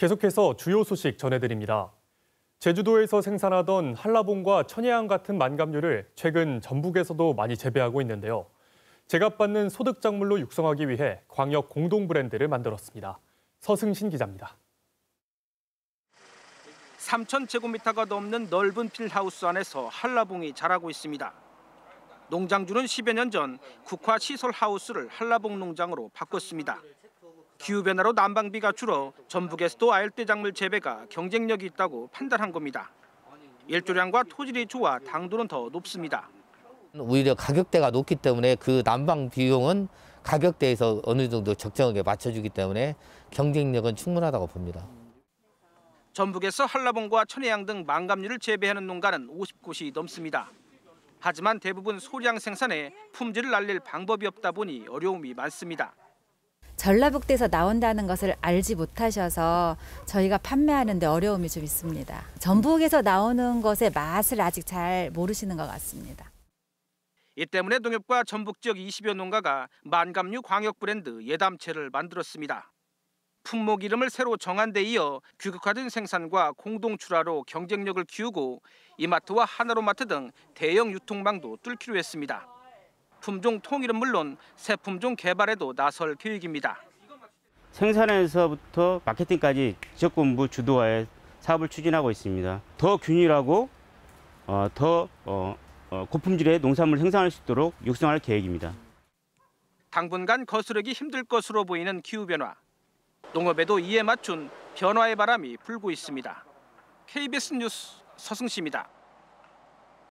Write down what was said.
계속해서 주요 소식 전해드립니다. 제주도에서 생산하던 한라봉과 천혜향 같은 만감류를 최근 전북에서도 많이 재배하고 있는데요. 제값받는 소득 작물로 육성하기 위해 광역 공동 브랜드를 만들었습니다. 서승신 기자입니다. 3,000제곱미터가 넘는 넓은 필하우스 안에서 한라봉이 자라고 있습니다. 농장주는 10여 년 전 국화 시설 하우스를 한라봉 농장으로 바꿨습니다. 기후변화로 난방비가 줄어 전북에서도 아열대작물 재배가 경쟁력이 있다고 판단한 겁니다. 일조량과 토질이 좋아 당도는 더 높습니다. 오히려 가격대가 높기 때문에 그 난방 비용은 가격대에서 어느 정도 적정하게 맞춰주기 때문에 경쟁력은 충분하다고 봅니다. 전북에서 한라봉과 천혜향 등 망감류를 재배하는 농가는 50곳이 넘습니다. 하지만 대부분 소량 생산에 품질을 알릴 방법이 없다 보니 어려움이 많습니다. 전라북도에서 나온다는 것을 알지 못하셔서 저희가 판매하는데 어려움이 좀 있습니다. 전북에서 나오는 것의 맛을 아직 잘 모르시는 것 같습니다. 이 때문에 농협과 전북 지역 20여 농가가 만감류 광역 브랜드 예담채를 만들었습니다. 품목 이름을 새로 정한 데 이어 규격화된 생산과 공동 출하로 경쟁력을 키우고 이마트와 하나로마트 등 대형 유통망도 뚫기로 했습니다. 품종 통일은 물론 새 품종 개발에도 나설 계획입니다. 생산에서부터 마케팅까지 지역본부 주도하에 사업을 추진하고 있습니다. 더 균일하고 어, 더 어, 어, 고품질의 농산물 생산할 수 있도록 육성할 계획입니다. 당분간 거스르기 힘들 것으로 보이는 기후변화. 농업에도 이에 맞춘 변화의 바람이 불고 있습니다. KBS 뉴스 서승시입니다.